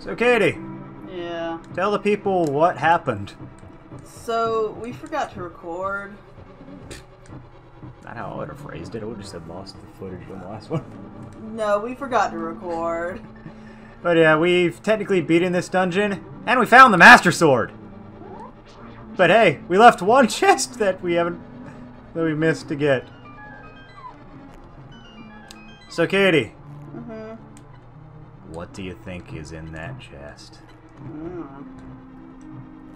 So, Katie, Yeah. tell the people what happened. So we forgot to record. Not how I would have phrased it. I would have said lost the footage from the last one. No, we forgot to record. But yeah, we've technically beaten this dungeon, and we found the Master Sword. But hey, we left one chest that we haven't, that we missed to get. So, Katie. What do you think is in that chest? Mm.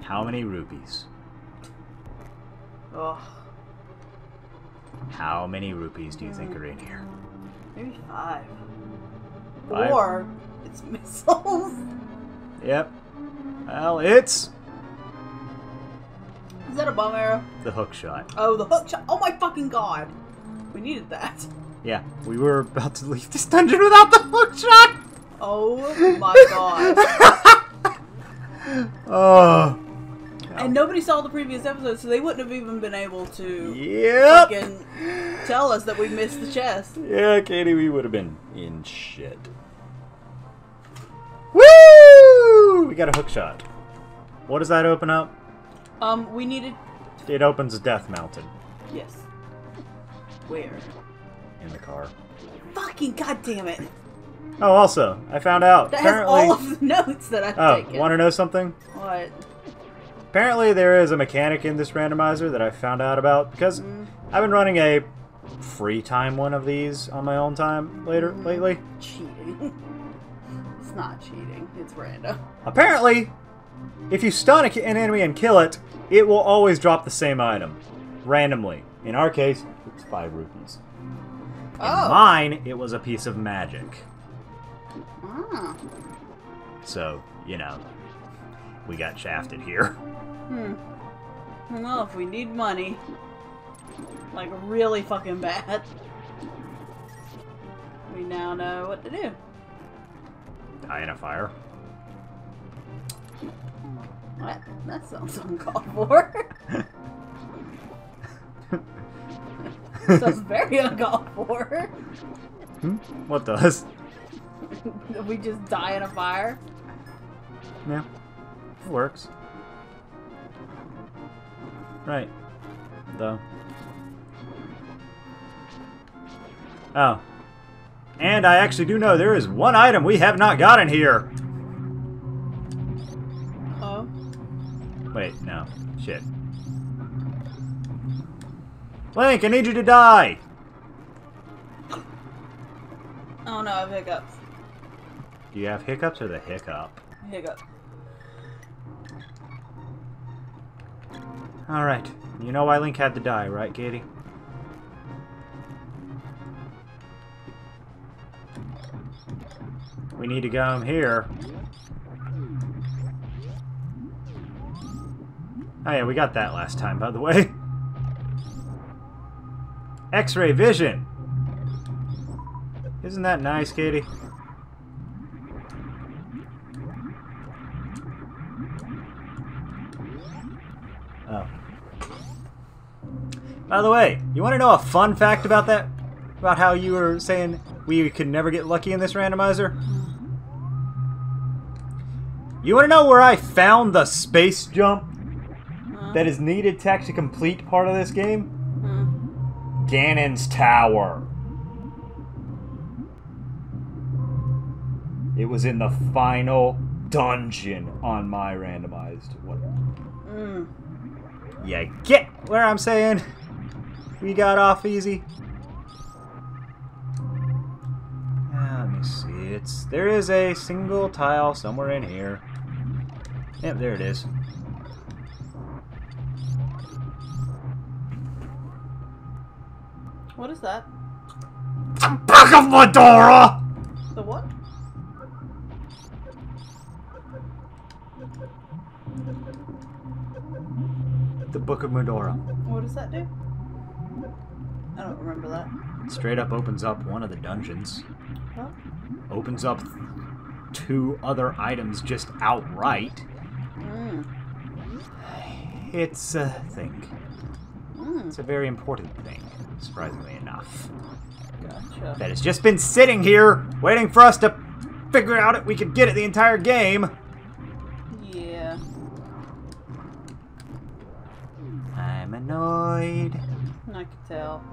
How many rupees? Ugh. How many rupees do you think are in here? Maybe five. Five? Or it's missiles. Yep. Well, it's Is that a bomb arrow? the hook shot. Oh, the hook shot. Oh my fucking god. We needed that. Yeah, we were about to leave this dungeon without the hook shot. Oh my god. Oh. And nobody saw the previous episode, so they wouldn't have even been able to Yep. fucking tell us that we missed the chest. Yeah, Katie, we would have been in shit. Woo! We got a hook shot. What does that open up? Um, we needed. It opens Death Mountain Yes. Where? in the car. Fucking goddamn it! Oh, also, I found out. That has apparently, all of the notes that I've oh, taken. want to know something? What? Apparently, there is a mechanic in this randomizer that I found out about because Mm. I've been running a free time one of these on my own time later Mm. lately. Cheating. it's not cheating. It's random. Apparently, if you stun an enemy and kill it, it will always drop the same item randomly. In our case, it's five rupees. In Oh. mine, it was a piece of magic. Ah. So, you know, we got shafted here. Hmm. Well, if we need money, like really fucking bad, we now know what to do. Die in a fire. What? That sounds uncalled for. sounds very uncalled for. Hmm? What does? we just die in a fire. Yeah, it works. Right. Though. Oh. And I actually do know there is one item we have not gotten here. Oh. Wait, no. Shit. Link, I need you to die! Oh no, I have hiccups. Do you have hiccups or the hiccup? Hiccup. Alright. You know why Link had to die, right, Katie? We need to go here. Oh yeah, we got that last time, by the way. X-ray vision! Isn't that nice, Katie? Oh. By the way, you want to know a fun fact about that? About how you were saying we could never get lucky in this randomizer? You want to know where I found the space jump that is needed to actually complete part of this game? Ganon's Tower. It was in the final dungeon on my randomized one. Mm. Yeah, get where I'm saying we got off easy. Ah, let me see. It's there is a single tile somewhere in here. Yep, there it is. What is that? The Back of Mudora! The what? The Book of Mudora. What does that do? I don't remember that. Straight up opens up one of the dungeons. Huh? Opens up two other items just outright. Mm. It's a thing. Mm. It's a very important thing, surprisingly enough. Gotcha. That has just been sitting here waiting for us to figure out it, we could get it the entire game. Yeah. I'm annoyed. I could tell.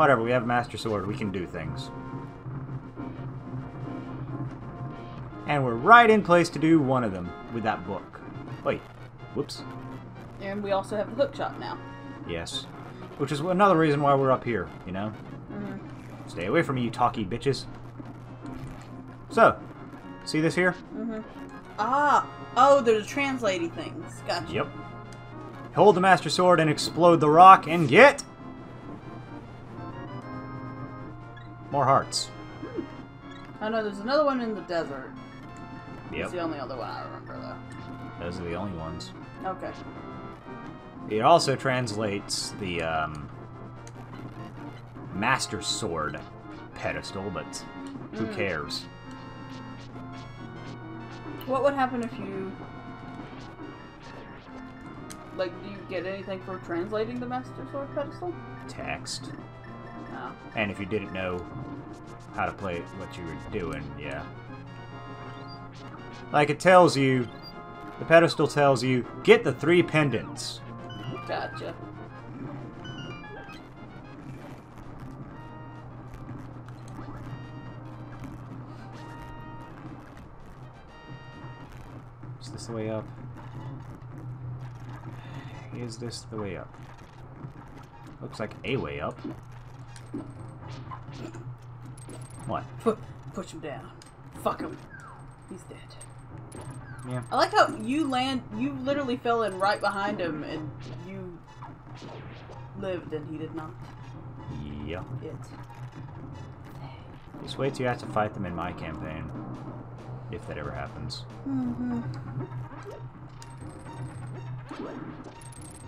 Whatever, we have Master Sword, we can do things. And we're right in place to do one of them with that book. Wait, whoops. And we also have the hook shot now. Yes. Which is another reason why we're up here, you know? hmm Stay away from me, you talky bitches. So, see this here? hmm Ah! Oh, there's a translating things. Gotcha. Yep. Hold the Master Sword and explode the rock and get... More hearts. I know there's another one in the desert. Yep. It's the only other one I remember, though. Those are the only ones. Okay. It also translates the um, Master Sword pedestal, but who Mm. cares? What would happen if you... Like, do you get anything for translating the Master Sword pedestal? Text. No. And if you didn't know how to play what you were doing, yeah. Like it tells you, the pedestal tells you, get the three pendants. Gotcha. Is this the way up? Is this the way up? Looks like a way up. What? Pu- push him down. Fuck him. He's dead. Yeah. I like how you land. You literally fell in right behind him, and you lived, and he did not. Yeah. It. Just wait till you have to fight them in my campaign. If that ever happens. Mm-hmm.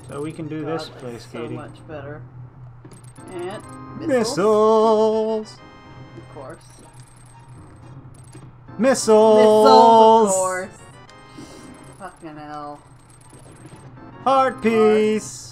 So we can do this place, so Katie. much better. And missiles, Missiles! of course. Missiles! Missiles, of course. Fucking hell. Heart piece! Go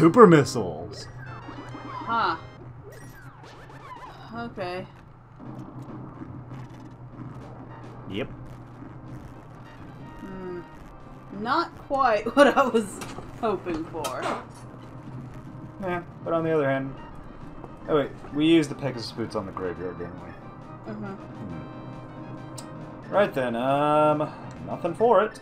super missiles. Huh. Okay. Yep. Hmm. Not quite what I was hoping for. Yeah, but on the other hand, oh wait, we used the Pegasus boots on the graveyard, didn't we? Mm-hmm. Right then, um, nothing for it.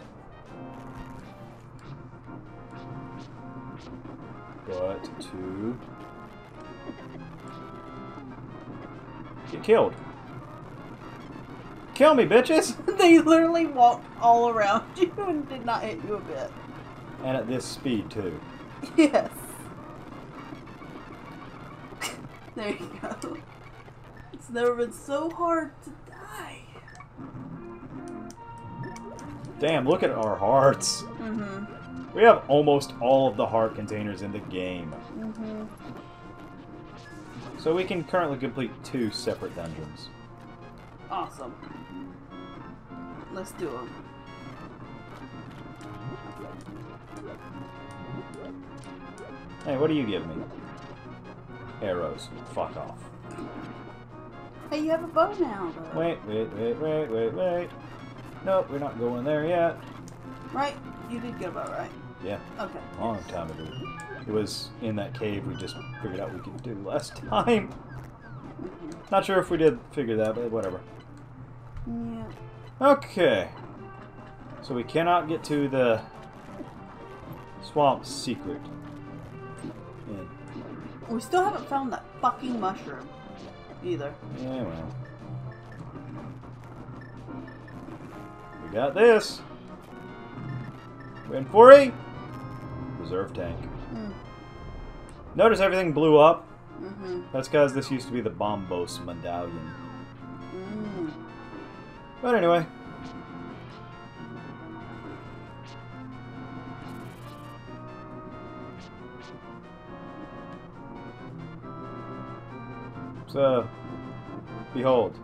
But to get killed. Kill me, bitches! they literally walked all around you and did not hit you a bit. And at this speed too. Yes. there you go. It's never been so hard to die. Damn, look at our hearts. Mm-hmm. We have almost all of the heart containers in the game. Mm-hmm. So we can currently complete two separate dungeons. Awesome. Let's do them. Hey, what do you give me? Arrows. Fuck off. Hey, you have a bow now, though. Wait, wait, wait, wait, wait, wait. Nope, we're not going there yet. Right? You did get a bow, right? Yeah, Okay. long time ago. It was in that cave we just figured out we could do last time. Not sure if we did figure that, but whatever. Yeah. Okay. So we cannot get to the swamp secret. Yeah, We still haven't found that fucking mushroom. Either. yeah well. We got this. Win for a reserve tank. Mm. Notice everything blew up. Mm-hmm. That's because this used to be the Bombos medallion. Mm. But anyway. So, behold.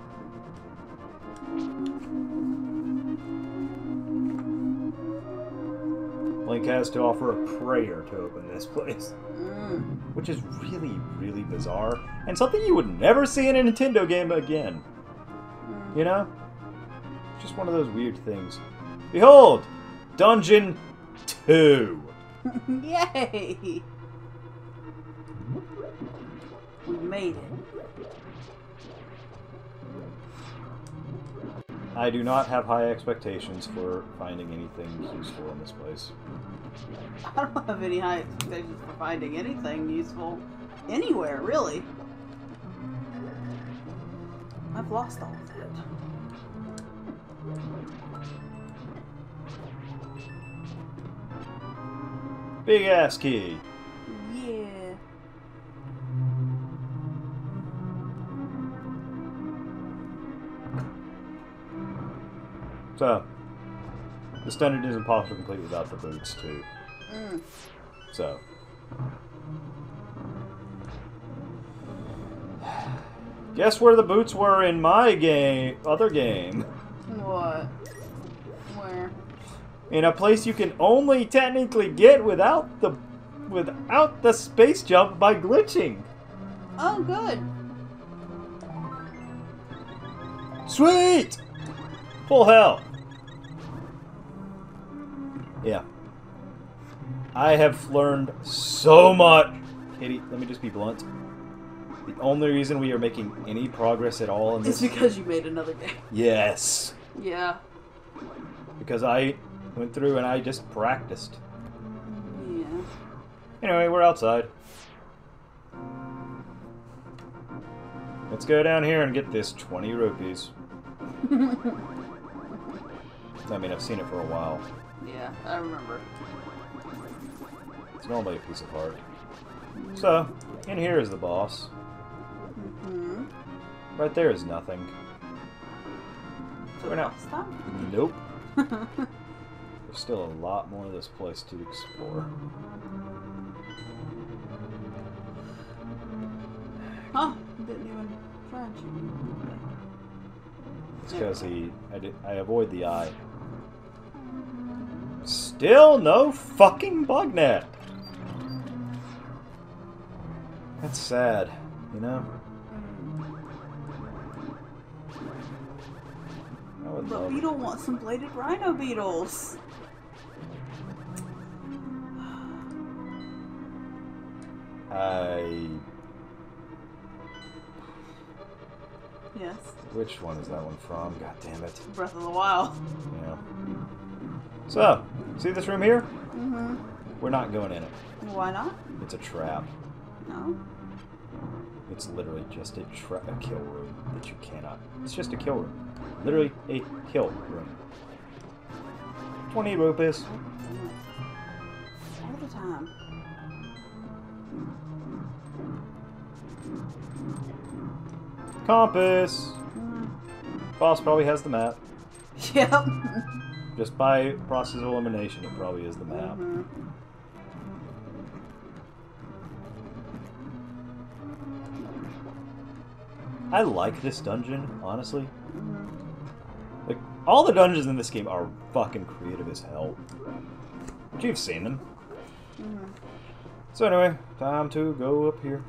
Link has to offer a prayer to open this place, Mm. which is really, really bizarre, and something you would never see in a Nintendo game again. Mm. You know? Just one of those weird things. Behold! Dungeon 2! Yay! We made it. I do not have high expectations for finding anything useful in this place. I don't have any high expectations for finding anything useful anywhere, really. I've lost all of that. Big ass key! Yeah. So, the standard is impossible to complete without the boots, too. Mm. So. Guess where the boots were in my game, other game? What? Where? In a place you can only technically get without the without the space jump by glitching. Oh, good. Sweet! Full hell! Yeah. I have learned so much. Katie, let me just be blunt. The only reason we are making any progress at all in this because you made another game. Yes. Yeah. Because I went through and I just practiced. Yeah. Anyway, we're outside. Let's go down here and get this 20 rupees. I mean, I've seen it for a while. yeah, I remember. It's normally a piece of art. So, in here is the boss. Hmm. Right there is nothing. So We're not- time? Nope. There's still a lot more of this place to explore. huh? Didn't even try. It's because he, I, did, I avoid the eye. Still no fucking bug net. That's sad, you know. Would Beedle wants some bladed rhino beetles. I. Yes. Which one is that one from? God damn it. Breath of the Wild. Yeah. So, see this room here? Mm-hmm. We're not going in it. Why not? It's a trap. No. It's literally just a, tra- a kill room that you cannot. It's just a kill room. Literally a kill room. 20 rupees. All the time. Compass. Mm. Boss probably has the map. Yep. Just by process of elimination, it probably is the map. Mhm. I like this dungeon, honestly. Mhm. Like, all the dungeons in this game are fucking creative as hell. But you've seen them. Mhm. So anyway, time to go up here.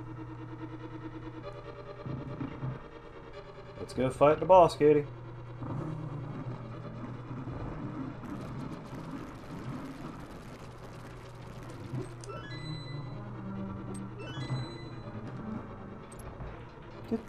Let's go fight the boss, Katie. You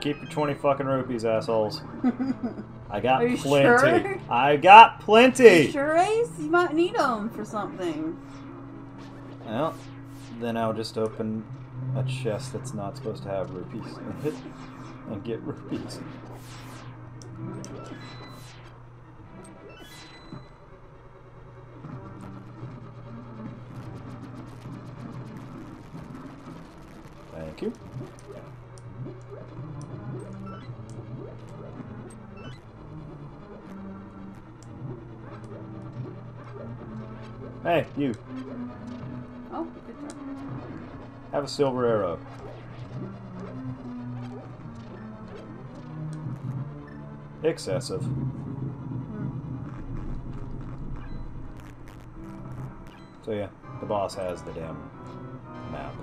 keep your 20 fucking rupees, assholes. I got you plenty. sure? I got plenty. Sure, Ace? You might need them for something. Well, then I'll just open a chest that's not supposed to have rupees in it and get rupees. A silver arrow. Excessive. So yeah, the boss has the damn map.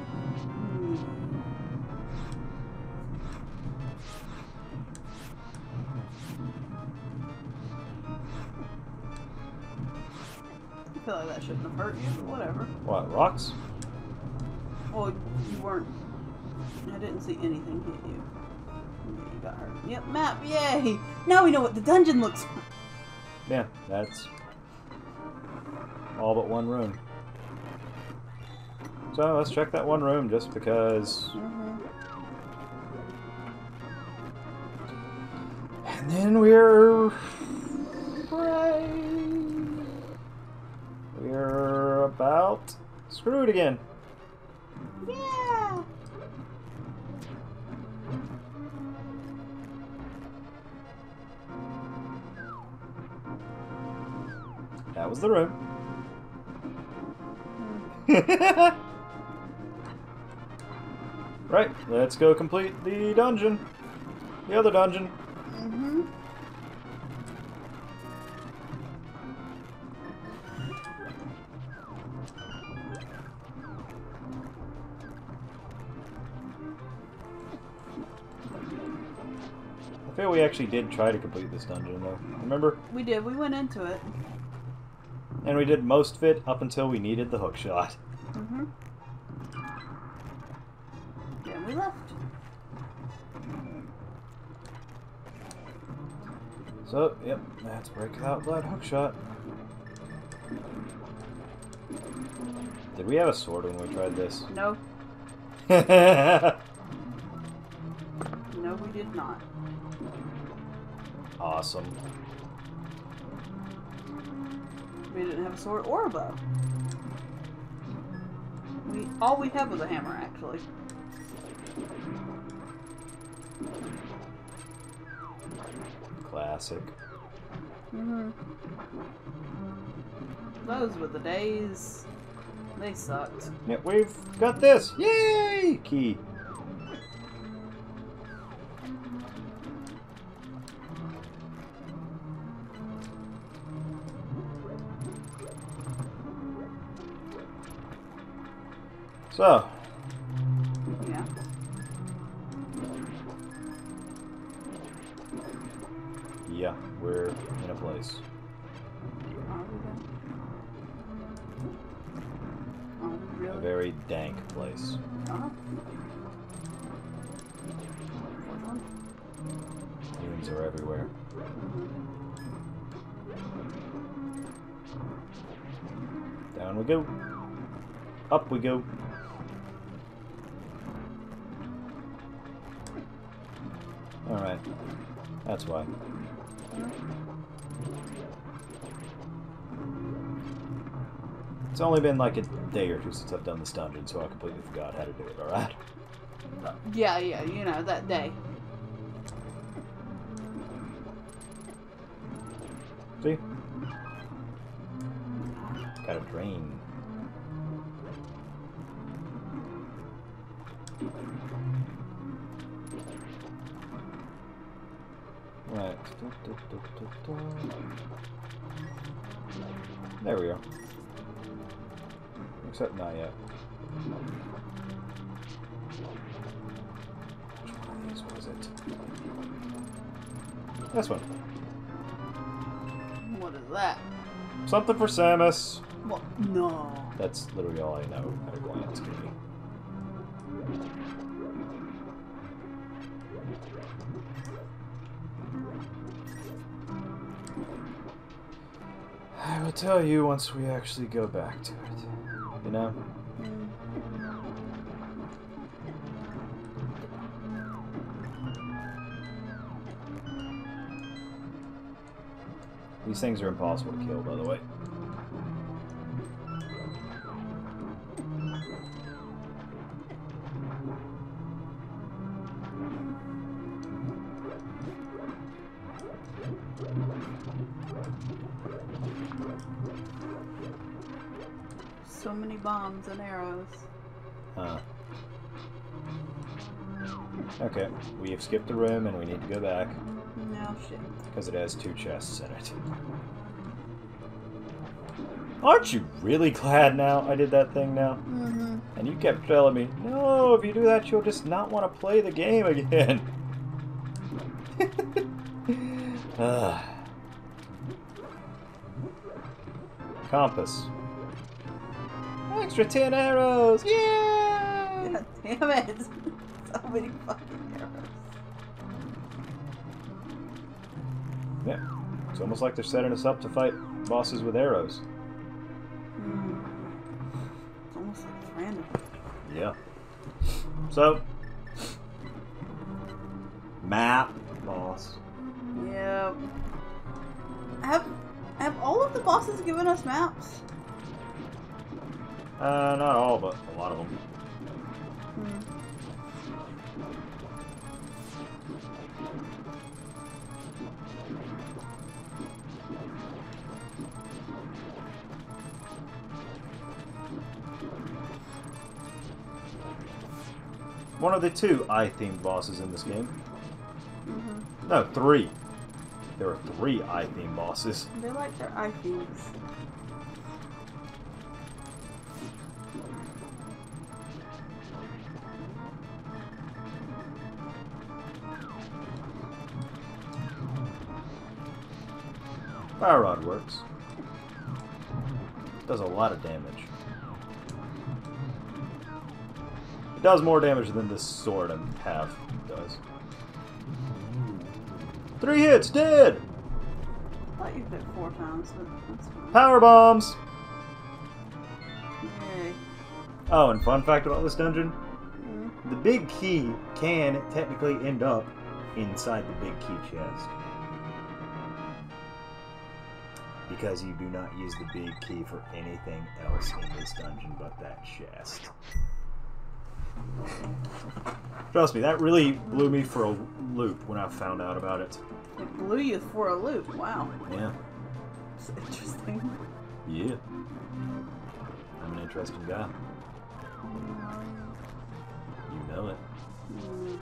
I feel like that shouldn't have hurt you, but whatever. What, rocks? Well, you weren't. I didn't see anything hit you. You got hurt. Yep, map, yay! Now we know what the dungeon looks like. Yeah, that's all but one room. So let's check that one room just because. Mhm. And then we're. We're about screwed again. Was the room. right, let's go complete the dungeon. The other dungeon. Mm-hmm. I feel we actually did try to complete this dungeon though. Remember? We did. We went into it. And we did most of it up until we needed the hook shot. Mm-hmm. Yeah, we left. So, yep, let's break out that hook shot. Did we have a sword when we tried this? No, no, we did not. awesome. We didn't have a sword or a bow. We all we had was a hammer, actually. Classic. Mm-hmm. Those were the days. They sucked. Yep, we've got this! Yay! Key. So, Yeah. yeah, we're in a place. Are we done? Are we A very dank place. Uh-huh. Are everywhere. Down we go. Up we go. Alright. That's why. It's only been like a day or two since I've done this dungeon, so I completely forgot how to do it, alright? Yeah, yeah, you know, that day. See? Got a drain. Right. There we go. Except not yet. Which one of these was it? This one. What is that? Something for Samus. What? No. That's literally all I know at a glance, maybe. Tell you once we actually go back to it. You know? These things are impossible to kill, by the way. We have skipped the room and we need to go back No shit. because it has two chests in it. Aren't you really glad now I did that thing now? Mm-hmm. And you kept telling me, no, if you do that, you'll just not want to play the game again. Ah. Compass. Extra 10 arrows! Yeah! God damn it. so many fucking Yeah. It's almost like they're setting us up to fight bosses with arrows. Mm. It's almost like it's random. Yeah. So, map boss. Yeah. Have have all of the bosses given us maps? Uh, not all, but a lot of them. One of the two eye-themed bosses in this game. Mm-hmm. No, three. There are three eye-themed bosses. They like their eye themes. Fire Rod works. Does a lot of damage. Does more damage than this sword and half does. Three hits, dead! I thought you hit four times, but that's fine. Power bombs! Yay. Oh, and fun fact about this dungeon Mm. the big key can technically end up inside the big key chest. Because you do not use the big key for anything else in this dungeon but that chest. Trust me, that really blew me for a loop when I found out about it. It blew you for a loop. Wow. Yeah. It's interesting. Yeah. I'm an interesting guy. You know it. Mm.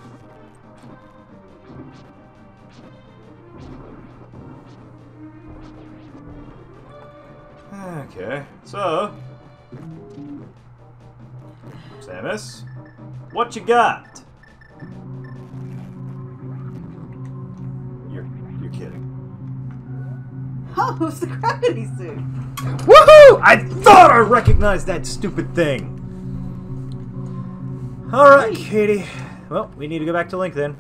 Okay, so Samus, what you got? You're you're kidding. Oh, it's the gravity suit. Woohoo! I thought I recognized that stupid thing. All right, Katie. Well, we need to go back to Link then.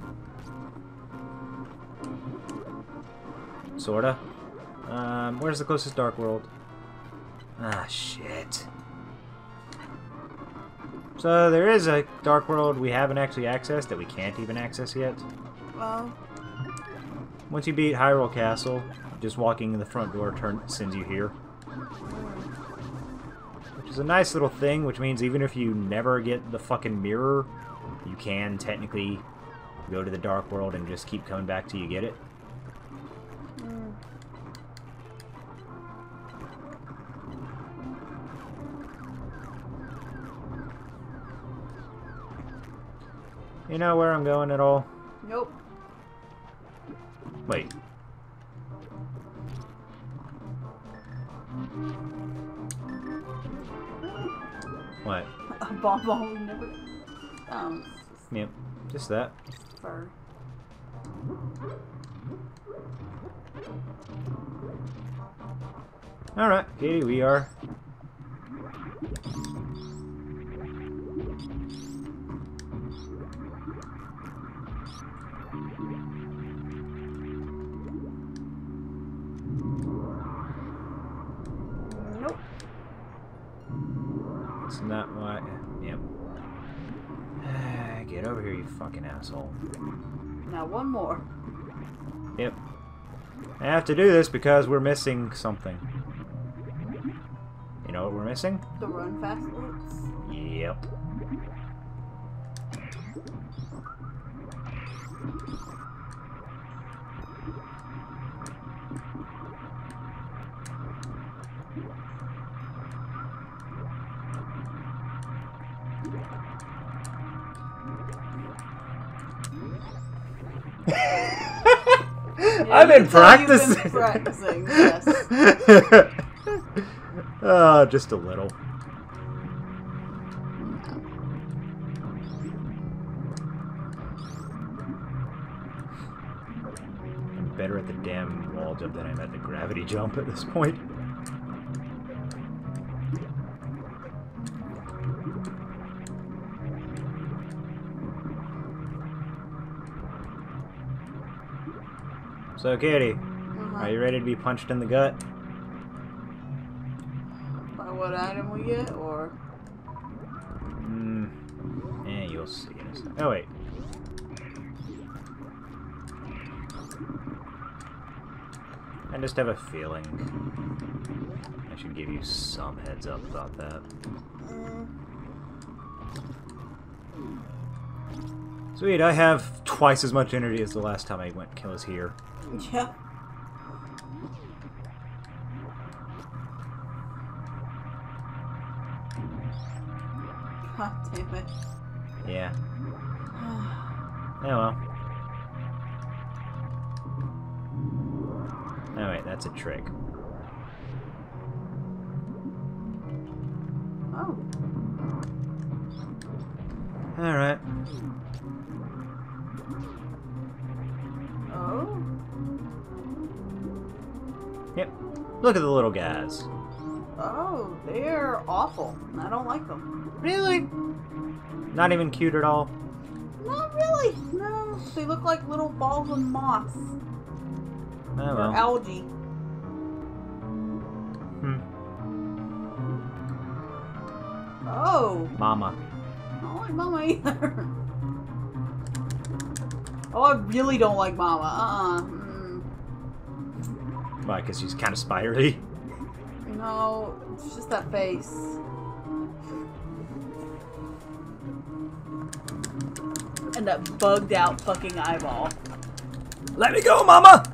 Sorta. Um, where's the closest Dark World? Ah, shit. So there is a Dark World we haven't actually accessed that we can't even access yet. Well, Once you beat Hyrule Castle, just walking in the front door turn sends you here. Which is a nice little thing, which means even if you never get the fucking mirror, you can technically go to the Dark World and just keep coming back till you get it. You know where I'm going at all? nope. Wait. What? A bomb ball we never. Um, Yep, just that. fur. Alright, Katie, we are. Not what. Yep. Get over here, you fucking asshole. Now one more. Yep. I have to do this because we're missing something. You know what we're missing? The run fast loops. Yep. I've been practicing. Been practicing, yes. uh, just a little. I'm better at the damn wall jump than I am at the gravity jump at this point. So, Katie, Uh-huh. are you ready to be punched in the gut? By what item we get, or Hmm. Eh, you'll see in a second. Oh, wait. I just have a feeling I should give you some heads up about that. mm, Sweet, I have twice as much energy as the last time I went was here. Yeah. God damn it. Yeah. Oh well. Oh wait, that's a trick. Oh, Alright. Look at the little guys. oh, they're awful. I don't like them. Really? Not even cute at all. Not really. No, they look like little balls of moss Oh or algae. Hmm. Oh, Mama. I don't like Mama either. oh, I really don't like Mama. Uh-uh. Why? Because she's kind of spidery. No, it's just that face. And that bugged out fucking eyeball. Let me go, Mama!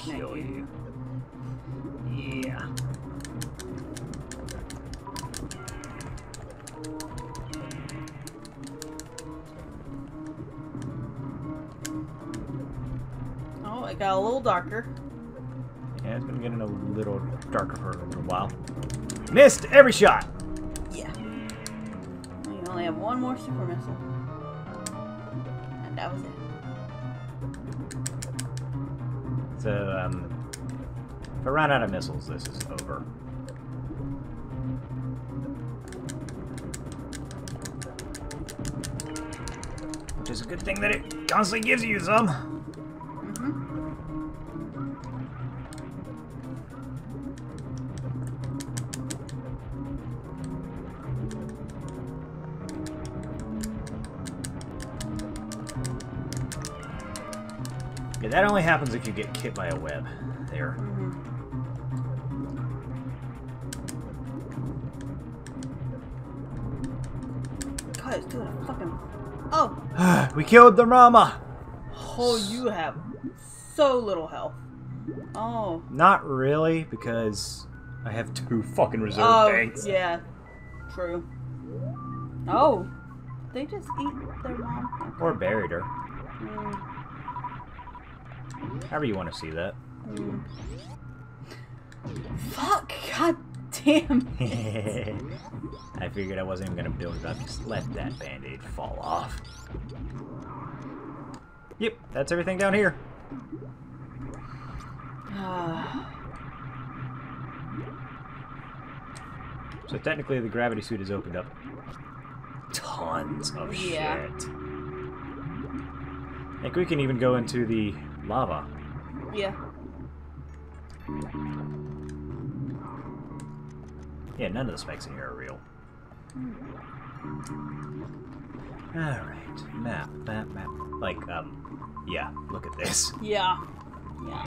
Kill you. you. Yeah. Oh, it got a little darker. Yeah, it's been getting a little darker for a little while. Missed every shot! Yeah. You only have one more super missile. So, um, if I run out of missiles, this is over. Which is a good thing that it constantly gives you some. That only happens if you get hit by a web. There. God, it's doing a fucking. Oh! we killed the Rama! Oh, you have so little health. Oh. Not really, because I have two fucking reserve Oh, tanks. yeah. True. Oh. They just eat their mom. Or buried her. Mm, However you want to see that. mm. Fuck! God damn. I figured I wasn't even gonna build it, but just let that band-aid fall off. Yep, that's everything down here. Ah. So technically the gravity suit has opened up tons of Yeah. shit. I think we can even go into the lava. yeah. Yeah, none of the specs in here are real. Alright, map, map, map. Like, um, yeah, look at this. Yeah. Yeah.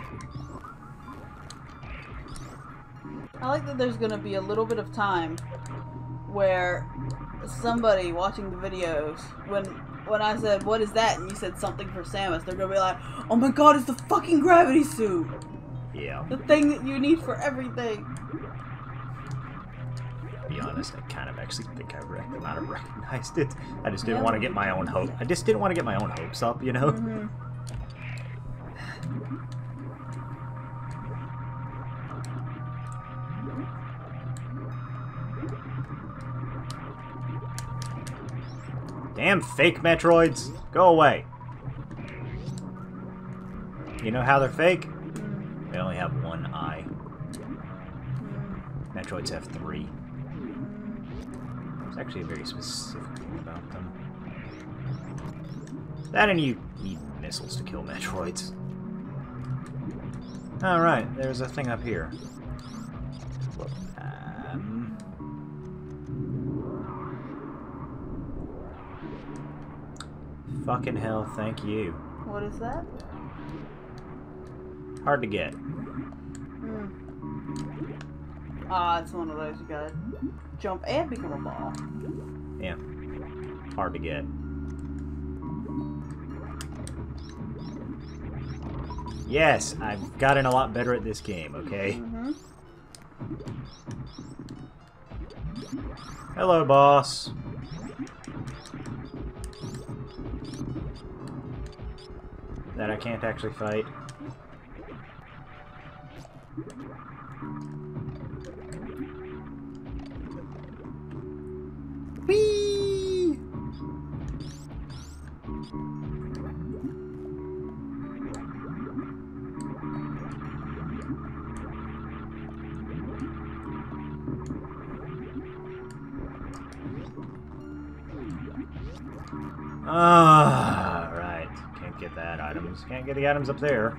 I like that there's gonna be a little bit of time where somebody watching the videos, when when I said, what is that? And you said something for Samus, they're gonna be like, oh my god, it's the fucking gravity suit! Yeah. The thing that you need for everything. To be honest, I kind of actually think I rec- might have recognized it. I just didn't Yeah, want to get my own hope. I just didn't want to get my own hopes up, you know? Mhm. Damn fake Metroids! Go away! You know how they're fake? They only have one eye. Metroids have three. There's actually a very specific thing about them. That and you need missiles to kill Metroids. Alright, there's a thing up here. Fucking hell, thank you. What is that? Hard to get. Hmm. Ah, it's one of those you gotta jump and become a ball. Yeah. Hard to get. Yes, I've gotten a lot better at this game, okay? Mm-hmm. Hello, boss. That I can't actually fight. Can't get the items up there.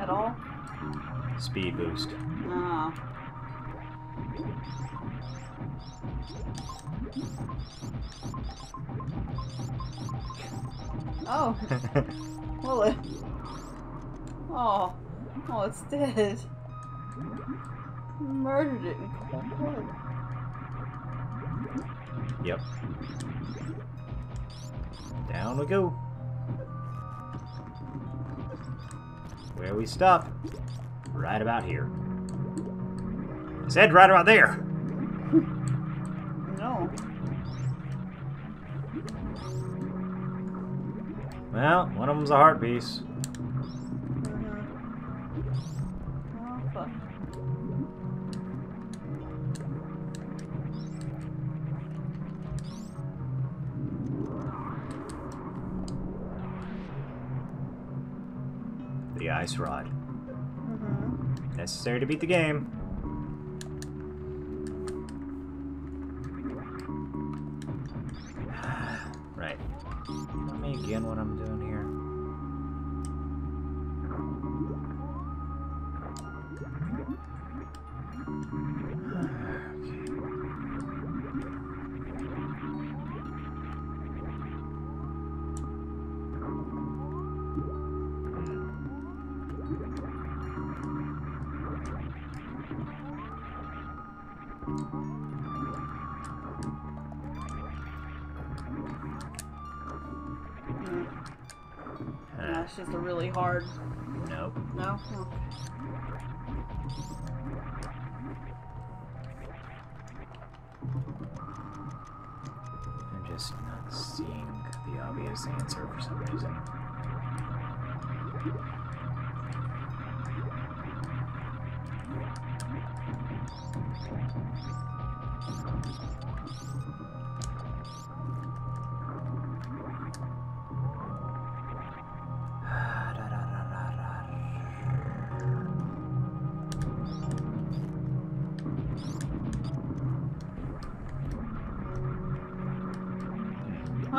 At all? Speed boost. Ah. Oh, well it. Oh, oh, it's dead. Murdered it in cold blood. yep. Down we go. Where we stop? Right about here. I said right about there. No. Well, one of them's a heart piece. Ice rod. Mm-hmm. Necessary to beat the game. Just a really hard. nope. No. Okay. I'm just not seeing the obvious answer for some reason.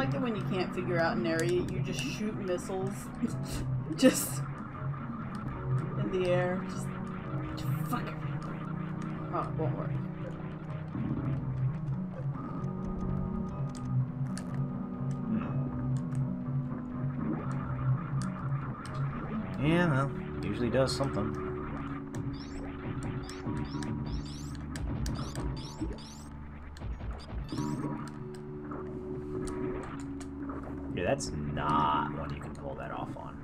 Like it when you can't figure out an area, you just shoot missiles. just in the air. Just, just fuck it. Oh, it won't work. Hmm. Yeah, well, usually does something. That's not one you can pull that off on.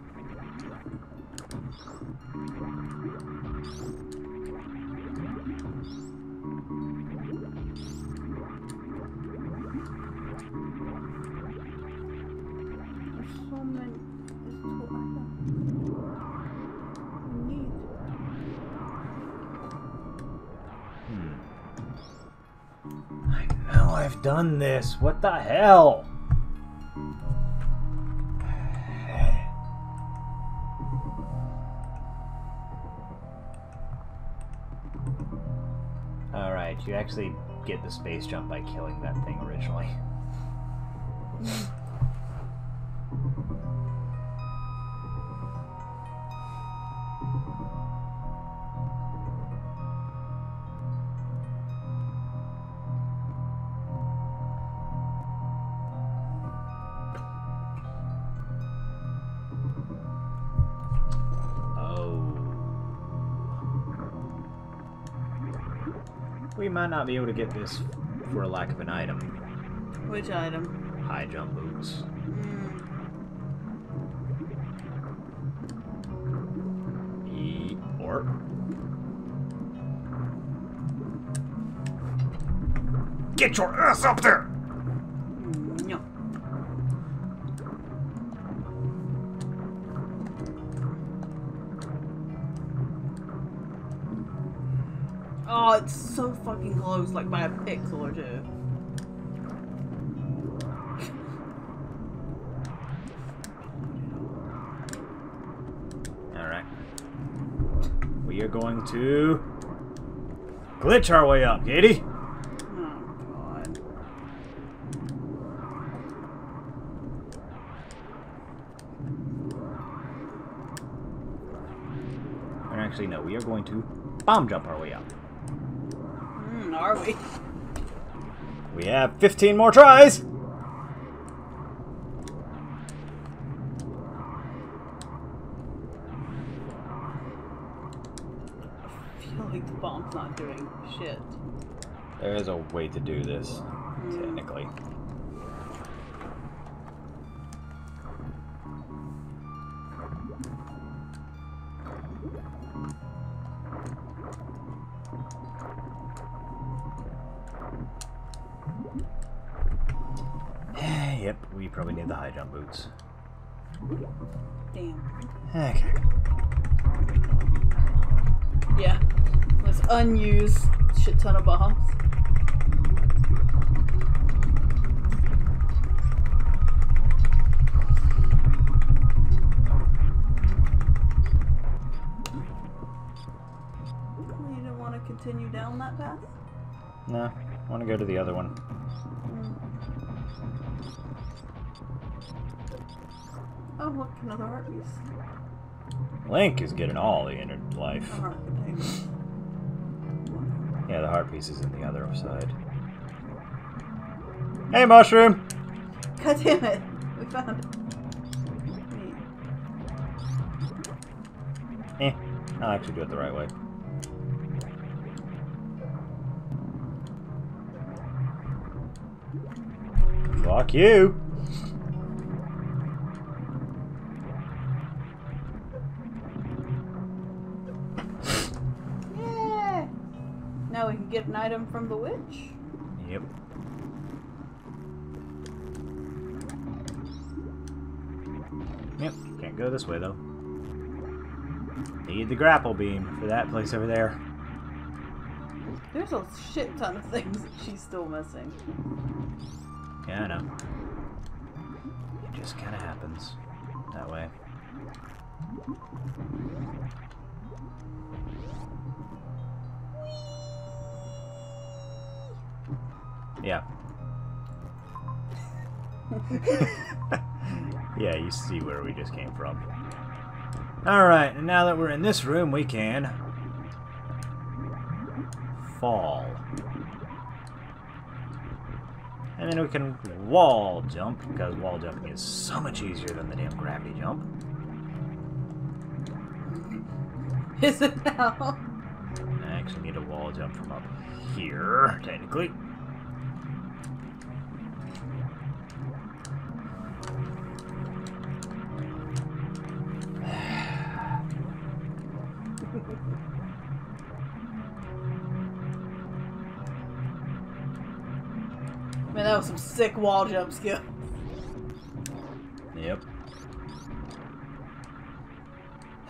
So many. There's two need. Hmm. I know I've done this. What the hell? Actually get the space jump by killing that thing originally. We might not be able to get this for a lack of an item. Which item? High jump boots. Mm. E or Get your ass up there! No. Oh, it's close, like by a pixel or two. Alright. We are going to glitch our way up, Katie. Oh god. Actually, no, we are going to bomb jump our way up. Mm, are we? We have 15 more tries! I feel like the bomb's not doing shit. There is a way to do this, technically. Damn. Okay. Yeah. Let's unused shit ton of bombs. You didn't want to continue down that path? No, I want to go to the other one. Mm. Oh, look, another heart piece. Link is getting all the inner life. Container. Yeah, the heart piece is in the other side. Hey, mushroom! God damn it! We found it. Eh, I'll actually do it the right way. Fuck you! Item from the witch. Yep. Yep, can't go this way though. Need the grapple beam for that place over there. There's a shit ton of things that she's still missing. Yeah, I know. It just kind of happens that way. Yeah. yeah, you see where we just came from. Alright, and now that we're in this room, we can fall. And then we can wall jump, because wall jumping is so much easier than the damn gravity jump. Is it now? I actually need a wall jump from up here, technically. Some sick wall jump. Yep.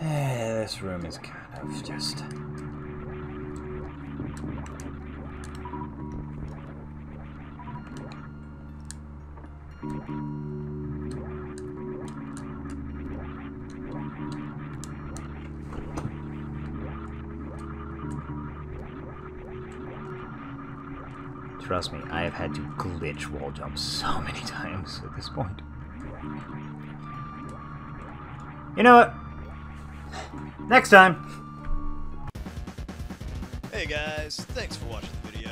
this room is kind of just. Trust me, I have had to glitch wall jump so many times at this point. You know what? Next time. Hey guys, thanks for watching the video.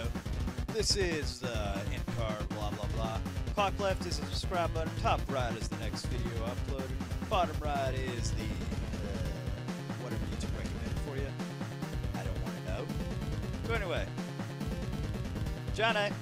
This is uh, in-car blah blah blah. Clock left is the subscribe button, top right is the next video uploaded, bottom right is the uh, whatever YouTube recommended for you. I don't want to know. So anyway, Johnny.